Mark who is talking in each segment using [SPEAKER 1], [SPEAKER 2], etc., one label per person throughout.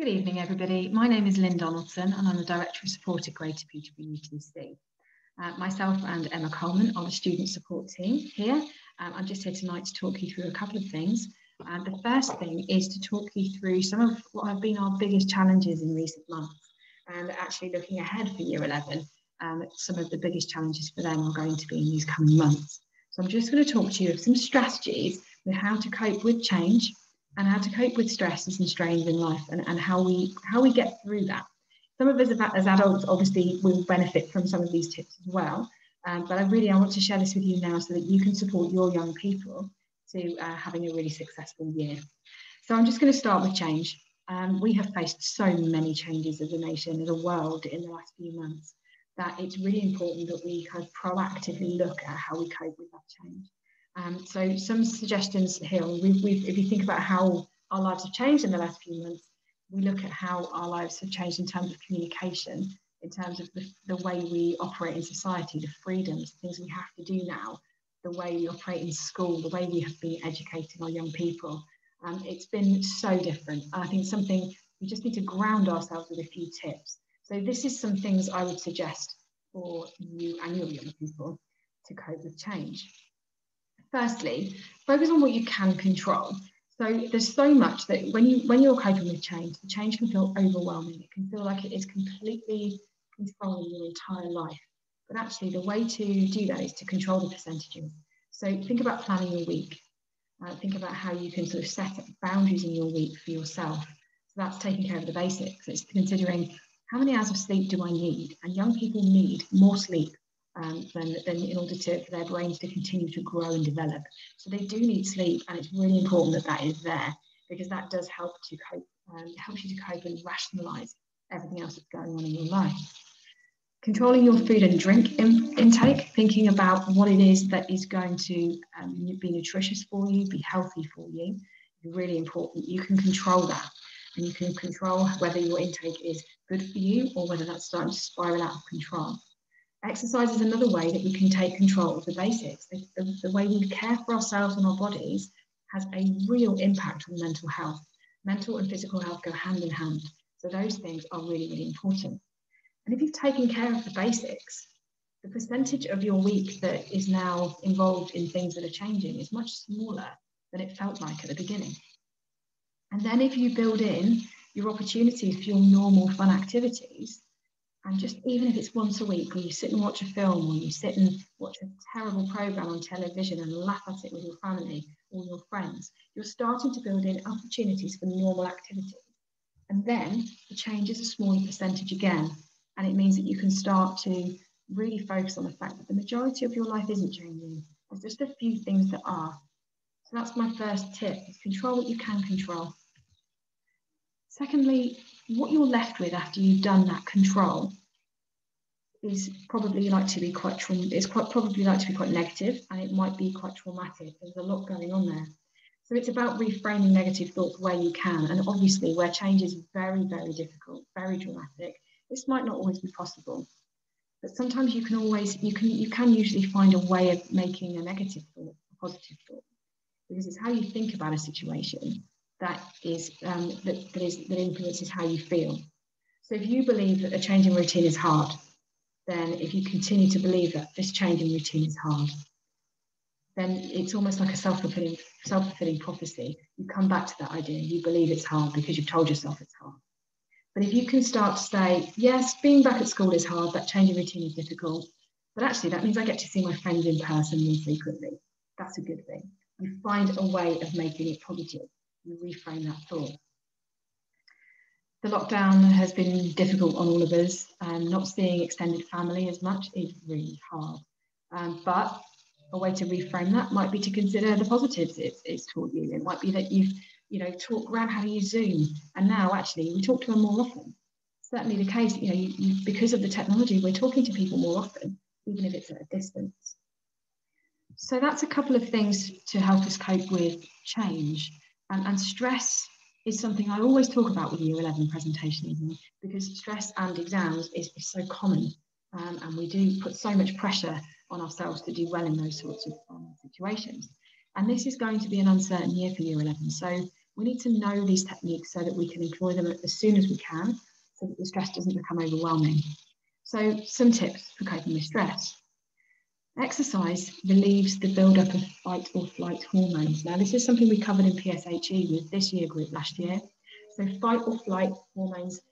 [SPEAKER 1] Good evening, everybody. My name is Lynn Donaldson, and I'm the Director of Support at Greater Peterborough UTC. Uh, myself and Emma Coleman are the student support team here. Um, I'm just here tonight to talk you through a couple of things. Um, the first thing is to talk you through some of what have been our biggest challenges in recent months, and actually looking ahead for Year 11, um, some of the biggest challenges for them are going to be in these coming months. So I'm just going to talk to you of some strategies with how to cope with change and how to cope with stresses and strains in life and, and how we how we get through that. Some of us as adults obviously will benefit from some of these tips as well. Um, but I really I want to share this with you now so that you can support your young people to uh, having a really successful year. So I'm just going to start with change. Um, we have faced so many changes as a nation, as a world in the last few months that it's really important that we kind of proactively look at how we cope with that change. Um, so some suggestions here, we've, we've, if you think about how our lives have changed in the last few months, we look at how our lives have changed in terms of communication, in terms of the, the way we operate in society, the freedoms, things we have to do now, the way we operate in school, the way we have been educating our young people. Um, it's been so different. I think something we just need to ground ourselves with a few tips. So this is some things I would suggest for you and your young people to cope with change. Firstly, focus on what you can control. So there's so much that when you when you're coping with change, the change can feel overwhelming. It can feel like it is completely controlling your entire life. But actually, the way to do that is to control the percentages. So think about planning your week. Uh, think about how you can sort of set boundaries in your week for yourself. So that's taking care of the basics. It's considering how many hours of sleep do I need? And young people need more sleep um, in order to, for their brains to continue to grow and develop. So they do need sleep, and it's really important that that is there because that does help to cope, um, helps you to cope and rationalize everything else that's going on in your life. Controlling your food and drink in, intake, thinking about what it is that is going to um, be nutritious for you, be healthy for you, is really important. You can control that and you can control whether your intake is good for you or whether that's starting to spiral out of control. Exercise is another way that we can take control of the basics. The, the, the, way we care for ourselves and our bodies has a real impact on mental health. Mental and physical health go hand in hand. So those things are really, really important. And if you've taken care of the basics, the percentage of your week that is now involved in things that are changing is much smaller than it felt like at the beginning. And then if you build in your opportunities for your normal fun activities, and just even if it's once a week, or you sit and watch a film, or you sit and watch a terrible program on television and laugh at it with your family or your friends, you're starting to build in opportunities for normal activity. And then the change is a smaller percentage again. And it means that you can start to really focus on the fact that the majority of your life isn't changing. There's just a few things that are. So that's my first tip is control what you can control. Secondly, what you're left with after you've done that control is probably like to be quite it's quite probably like to be quite negative and it might be quite traumatic. There's a lot going on there. So it's about reframing negative thoughts where you can. And obviously where change is very, very difficult, very dramatic, this might not always be possible. But sometimes you can always you can you can usually find a way of making a negative thought a positive thought. Because it's how you think about a situation that is um, that, that is that influences how you feel. So if you believe that a change in routine is hard, then if you continue to believe that this change in routine is hard, then it's almost like a self-fulfilling self-fulfilling prophecy. You come back to that idea, you believe it's hard because you've told yourself it's hard. But if you can start to say, yes, being back at school is hard, that change in routine is difficult, but actually that means I get to see my friends in person more frequently. That's a good thing. You find a way of making it positive reframe that thought. The lockdown has been difficult on all of us. Um, not seeing extended family as much is really hard. Um, but a way to reframe that might be to consider the positives it's, it's taught you. It might be that you've, you know, talked around how to use Zoom, and now actually we talk to them more often. Certainly the case, you know, you, you, because of the technology, we're talking to people more often, even if it's at a distance. So that's a couple of things to help us cope with change. And, and stress is something I always talk about with Year 11 presentation because stress and exams is, is so common um, and we do put so much pressure on ourselves to do well in those sorts of um, situations. And this is going to be an uncertain year for Year 11. So We need to know these techniques so that we can employ them as soon as we can so that the stress doesn't become overwhelming. So some tips for coping with stress. Exercise relieves the buildup of fight or flight hormones. Now, this is something we covered in PSHE with this year group last year. So fight or flight hormones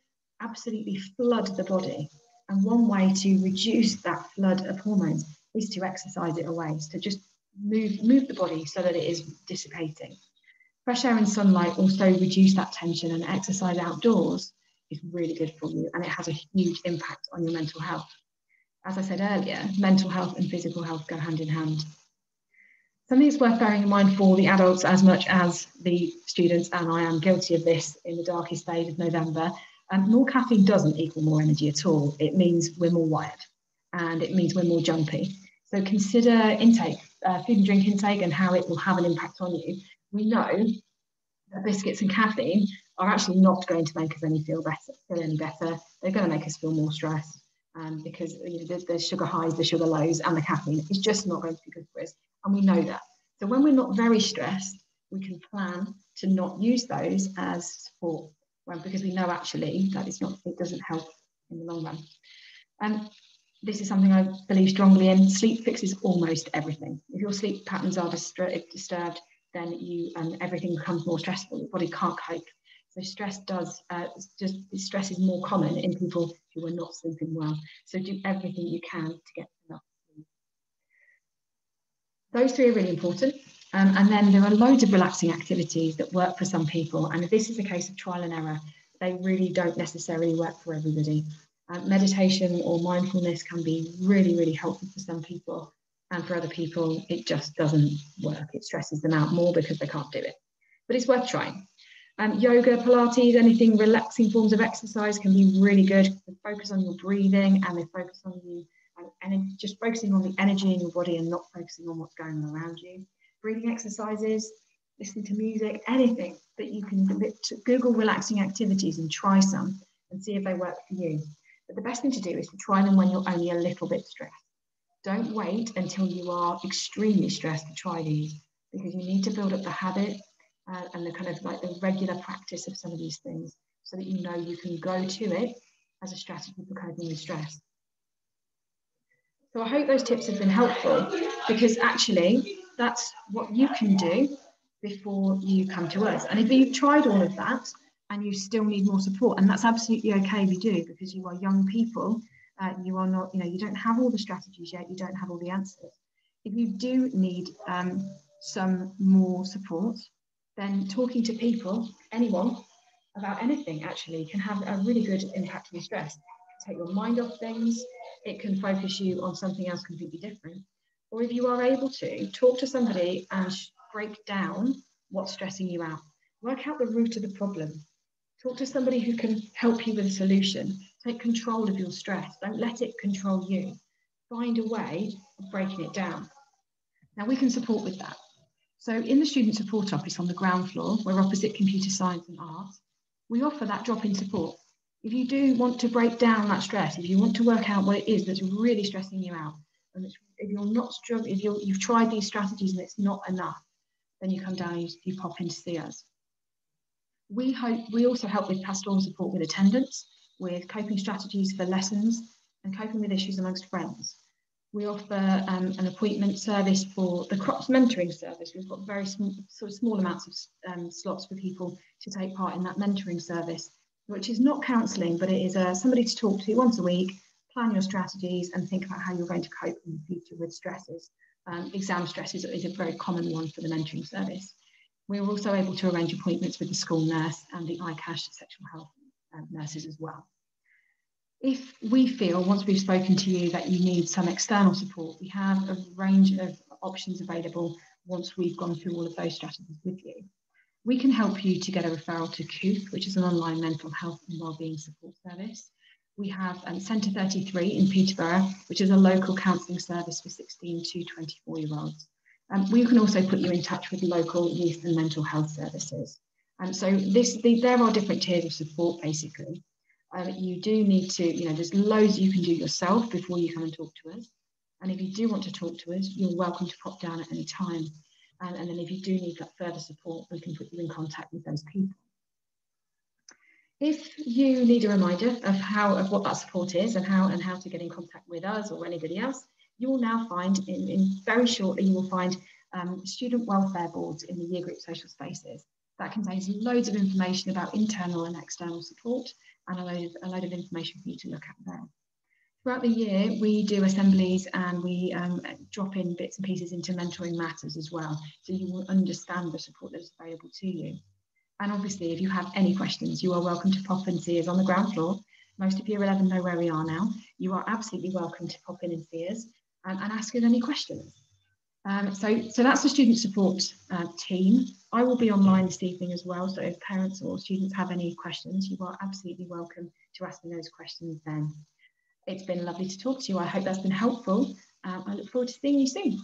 [SPEAKER 1] absolutely flood the body. And one way to reduce that flood of hormones is to exercise it away, to just move, move the body so that it is dissipating. Fresh air and sunlight also reduce that tension and exercise outdoors is really good for you and it has a huge impact on your mental health. As I said earlier, mental health and physical health go hand in hand. Something that's worth bearing in mind for the adults as much as the students, and I am guilty of this in the darkest days of November, um, more caffeine doesn't equal more energy at all. It means we're more wired and it means we're more jumpy. So consider intake, uh, food and drink intake and how it will have an impact on you. We know that biscuits and caffeine are actually not going to make us any feel better, feel any better. They're going to make us feel more stressed um, because you know, the, the sugar highs, the sugar lows, and the caffeine is just not going to be good for us. And we know that. So when we're not very stressed, we can plan to not use those as support well, because we know actually that it's not, it doesn't help in the long run. And this is something I believe strongly in. Sleep fixes almost everything. If your sleep patterns are disturbed, then you um, everything becomes more stressful. Your body can't cope. So stress does uh, just stress is more common in people who are not sleeping well. So do everything you can to get enough sleep. Those three are really important. Um, and then there are loads of relaxing activities that work for some people. And if this is a case of trial and error, they really don't necessarily work for everybody. Uh, meditation or mindfulness can be really, really helpful for some people. And for other people, it just doesn't work. It stresses them out more because they can't do it. But it's worth trying. Um, yoga, Pilates, anything relaxing forms of exercise can be really good. They focus on your breathing and they focus on you and just focusing on the energy in your body and not focusing on what's going on around you breathing exercises, listening to music, anything that you can Google relaxing activities and try some and see if they work for you. But the best thing to do is to try them when you're only a little bit stressed. Don't wait until you are extremely stressed to try these because you need to build up the habit uh, and the kind of like the regular practice of some of these things so that you know you can go to it as a strategy for coping with stress. So I hope those tips have been helpful because actually that's what you can do before you come to us. And if you've tried all of that and you still need more support, and that's absolutely okay if you do, because you are young people, uh, you are not, you know, you don't have all the strategies yet, you don't have all the answers. If you do need um, some more support, then talking to people, anyone, about anything actually can have a really good impact on your stress. Take your mind off things, it can focus you on something else completely different or if you are able to, talk to somebody and break down what's stressing you out. Work out the root of the problem. Talk to somebody who can help you with a solution. Take control of your stress. Don't let it control you. Find a way of breaking it down. Now, we can support with that. So, in the Student Support Office on the ground floor, we're opposite computer science and art, we offer that drop in support. If you do want to break down that stress, if you want to work out what it is that's really stressing you out, and if you're not struggling, if you you've tried these strategies and it's not enough, then you come down and you, you pop in to see us. We hope we also help with pastoral support with attendance, with coping strategies for lessons, and coping with issues amongst friends. We offer um, an appointment service for the CROPS mentoring service. We've got very small, sort of small amounts of um, slots for people to take part in that mentoring service, which is not counselling, but it is uh, somebody to talk to once a week plan your strategies and think about how you're going to cope in the future with stresses. Um, exam stresses is a very common one for the mentoring service. We are also able to arrange appointments with the school nurse and the ICASH sexual health uh, nurses as well. If we feel, once we've spoken to you, that you need some external support, we have a range of options available once we've gone through all of those strategies with you. We can help you to get a referral to Kooth, which is an online mental health and wellbeing support service we have um, Centre 33 in Peterborough, which is a local counselling service for 16 to 24 year olds. Um, we can also put you in touch with local youth and mental health services. And um, so this, the, there are different tiers of support basically. Um, you do need to, you know, there's loads you can do yourself before you come and talk to us. And if you do want to talk to us, you're welcome to pop down at any time. And, then if you do need that further support, we can put you in contact with those people. If you need a reminder of how of what that support is and how and how to get in contact with us or anybody else, you will now find in, in very shortly you will find um, student welfare boards in the year group social spaces. That contains loads of information about internal and external support and a load of, a load of information for you to look at there. Throughout the year, we do assemblies and we um, drop in bits and pieces into mentoring matters as well, so you will understand the support that is available to you. And obviously, if you have any questions, you are welcome to pop and see us on the ground floor. Most of year 11 know where we are now. You are absolutely welcome to pop in and see us and, and ask us any questions. Um, so, so that's the student support uh, team. I will be online this evening as well. So if parents or students have any questions, you are absolutely welcome to ask me those questions then. It's been lovely to talk to you. I hope that's been helpful. Um, I look forward to seeing you soon.